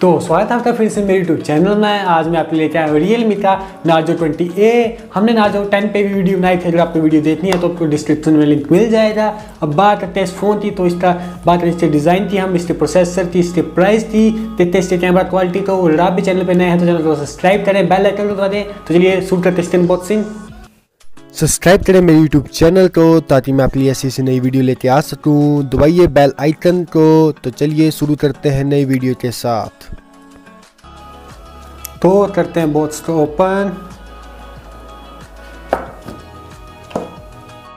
तो स्वागत है आपका फिर से मेरे यूट्यूब चैनल में। आज मैं आपके लेके आया हूँ रियल मी का नार्जो 20A हमने नार्जो 10 पे भी वीडियो बनाई थी, अगर आपको वीडियो देखनी है तो आपको डिस्क्रिप्शन में लिंक मिल जाएगा। अब बात करते हैं फ़ोन की तो इसका बात करें, इसके डिज़ाइन थी हम, इसके प्रोसेसर थी, इसके प्राइस थी। देखते इसके कैमरा क्वालिटी तो आप भी चैनल पर नए हैं तो चैनल को सब्सक्राइब करें बेल आइकन को दबा दें। तो चलिए शूट करते हैं अनबॉक्सिंग सब्सक्राइब करें मेरे यूट्यूब चैनल को ताकि मैं आपके लिए ऐसी ऐसी नई वीडियो लेके आ सकूँ। दबाइए बेल आइकन को। तो चलिए शुरू करते हैं नई वीडियो के साथ। तो करते हैं बॉक्स को ओपन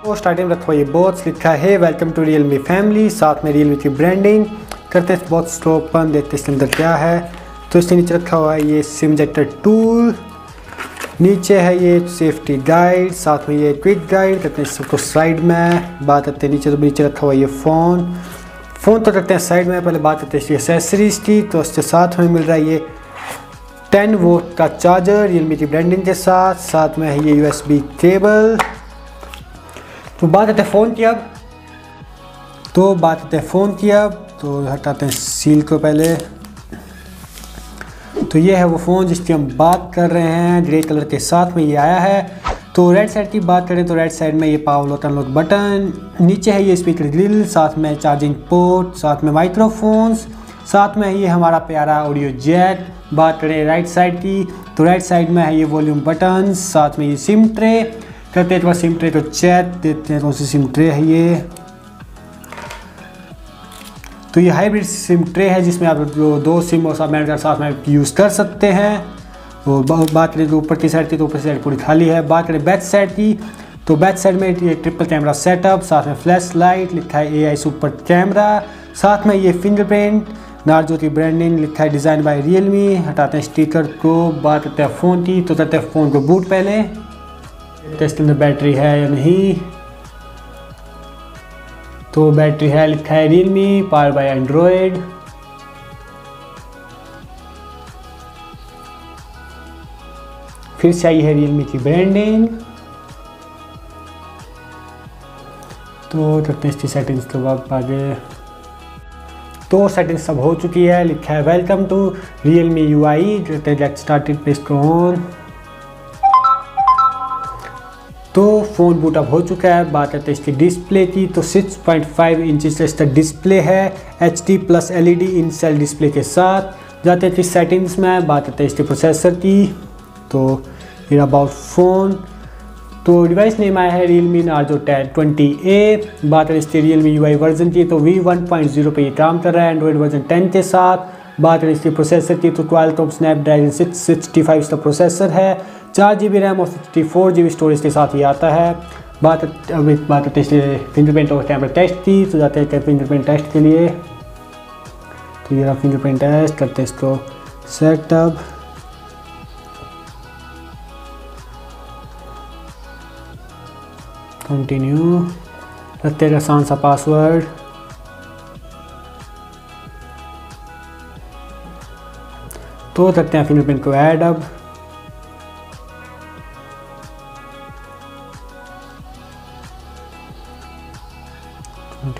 तो स्टार्टिंग में रखो ये बॉक्स लिखा है welcome to real me family साथ में रियल मी की ब्रांडिंग करते हैं बॉक्स को ओपन देखते हैं इसके अंदर क्या है। तो इसके नीचे रखा हुआ है ये सिम जेक्टर टूल नीचे है ये सेफ्टी गाइड साथ में ये क्विक गाइड करते हैं इसको साइड में, बात करते हैं नीचे तो नीचे रखा हुआ ये फ़ोन फ़ोन तो करते हैं साइड में, पहले बात करते हैं एसेसरीज की तो उसके साथ में मिल रहा है ये 10 वोट का चार्जर रियलमी की ब्रांडिंग के साथ साथ में है ये यूएसबी केबल तो बात करते हैं फ़ोन की अब। तो बात करते हैं फ़ोन की अब तो हटाते हैं सील को पहले। तो ये है वो फ़ोन जिसकी हम बात कर रहे हैं, ग्रे कलर के साथ में ये आया है। तो राइट साइड की बात करें तो राइट साइड में ये पावर लोक अनलॉक बटन नीचे है ये स्पीकर ग्रिल साथ में चार्जिंग पोर्ट साथ में माइक्रोफोन्स साथ में है ये हमारा प्यारा ऑडियो जैक बात करें राइट साइड की तो राइट साइड में है ये वॉल्यूम बटन साथ में ये सिम ट्रे करते हैं सिम ट्रे को चेक देते हैं कौन सी सिम ट्रे है ये। तो ये हाइब्रिड सिम ट्रे है जिसमें आप जो दो सिम और साथ में साथ में यूज़ कर सकते हैं। और बात करें जो ऊपर की साइड की तो ऊपर की साइड पूरी खाली है। बात करें बैक साइड की तो बैक साइड में ये ट्रिपल कैमरा सेटअप साथ में फ्लैश लाइट लिखा है ए आई सुपर कैमरा साथ में ये फिंगरप्रिंट नार्जो की ब्रांडिंग लिखा है डिज़ाइन बाय रियलमी हटाते हैं स्टिकर को, बात करते हैं फ़ोन की तो करते हैं फ़ोन को बूट पहले। टेस्ट अंदर बैटरी है या नहीं? तो बैटरी है लिखा है रियलमी पावर बाय एंड्रॉयड फिर से आई है रियलमी की ब्रांडिंग तो करते हैं इसकी सेटिंग्स के बाद आगे। तो सेटिंग्स सब हो चुकी है, लिखा है welcome to Realme U I get started place on phone boot up हो चुका है। बात करते हैं इसकी डिस्प्ले की तो 6.5 इंच का इसका डिस्प्ले है। H D plus L in cell display के साथ। जाते हैं सेटिंग्स में, बात करते हैं इसके प्रोसेसर की। तो ये अबाउट फ़ोन तो डिवाइस नेम आया है Realme Narzo ten twenty A बात करें इसके real me you I version की तो वी वन पॉइंट ज़ीरो पर ये काम कर रहा है एंड्रॉइड वर्जन टेन के साथ। बात करें इसके प्रोसेसर की तो twelve top Snapdragon six sixty five इसका प्रोसेसर है। चार जी बी रैम और sixty four G B storage के साथ ही आता है। बात बात हैं फिंगरप्रिंट और कैमरा टेस्ट की तो जाते हैं फिंगरप्रिंट टेस्ट के लिए। तो ये फिंगरप्रिंट टेस्ट करते हैं इसको सेटअप कंटिन्यू रखते हैं आसान सा पासवर्ड तो करते हैं फिंगरप्रिंट को ऐड अब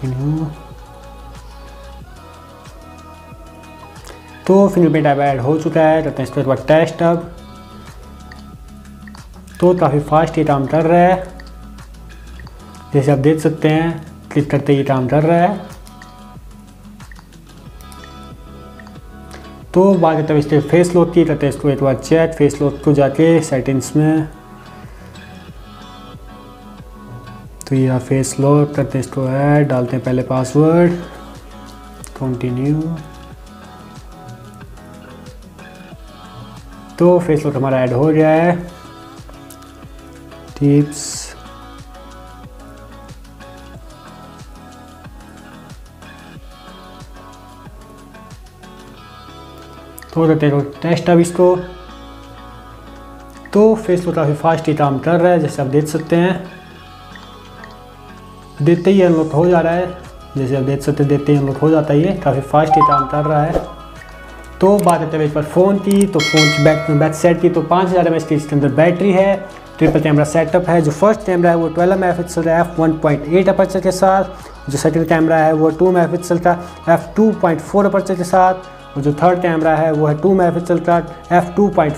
कंटिन्यू तो फिंगरप्रिंट अब ऐड हो चुका है करते हैं इसके बाद टेस्ट अब। तो काफ़ी फास्ट ये काम कर रहा है। जैसे आप देख सकते हैं क्लिक करते ही काम कर रहा है। तो बात तब इसके फेस लॉक की करते हैं इसको एक बार चेक फेस लॉक को जाके सेटिंग्स में। तो ये फेस लॉक करते हैं इसको ऐड डालते हैं पहले पासवर्ड कंटिन्यू तो फेस लॉक हमारा ऐड हो गया है। टिप्स तो हैं टेस्ट अब इसको। तो फेस तो काफ़ी फास्ट ही काम कर रहा है, जैसे आप देख सकते हैं। देते ही अनलॉक हो जा रहा है। जैसे आप देख सकते देते ही अनलॉक हो जाता है ये। काफ़ी फास्ट ही काम कर रहा है। तो बात करते हैं इस पर फ़ोन की तो फ़ोन बैक बैक सेट की तो पाँच हज़ार एम एच की इसके अंदर बैटरी है। ट्रिपल कैमरा सेटअप है। जो फ़र्स्ट कैमरा है, वो 12 मेगा पिक्सल का F one point eight aperture के साथ। जो सेकंड कैमरा है, वो 2 मेगा पिक्सल का F two point four aperture के साथ। और जो थर्ड कैमरा है, वो है टू मेगा पिक्सल का F two point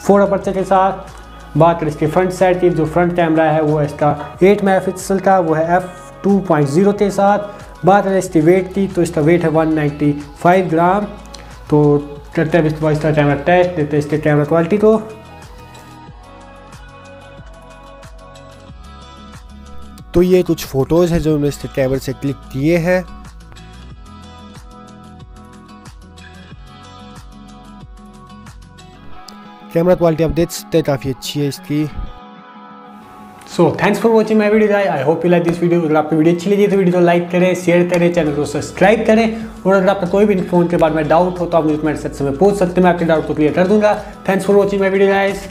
four aperture के साथ। बात करें इसके फ्रंट साइड की, जो फ्रंट कैमरा है, वो इसका एट मेगा पिक्सल का, वो है एफ़ टू पॉइंट ज़ीरो के साथ। बात करें इसकी वेट की तो इसका वेट है वन नाइन्टी फाइव ग्राम। तो करते हैं इसका कैमरा टेस्ट देते हैं इसके कैमरा क्वालिटी को। तो ये कुछ फ़ोटोज़ हैं जो हमने इसके कैमरे से क्लिक किए हैं। कैमरा क्वालिटी आप देख सकते हैं काफ़ी अच्छी है इसकी। So thanks for watching my video I hope you like this video अगर आपको वीडियो अच्छी लगी तो वीडियो को लाइक करें शेयर करें चैनल को सब्सक्राइब करें। और अगर आपका कोई भी फ़ोन के बारे में डाउट हो तो आप मुझे मेरे सबसे पूछ सकते हैं। मैं आपके डाउट को क्लियर कर दूँगा। Thanks for watching my video guys